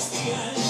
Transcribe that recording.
Christian.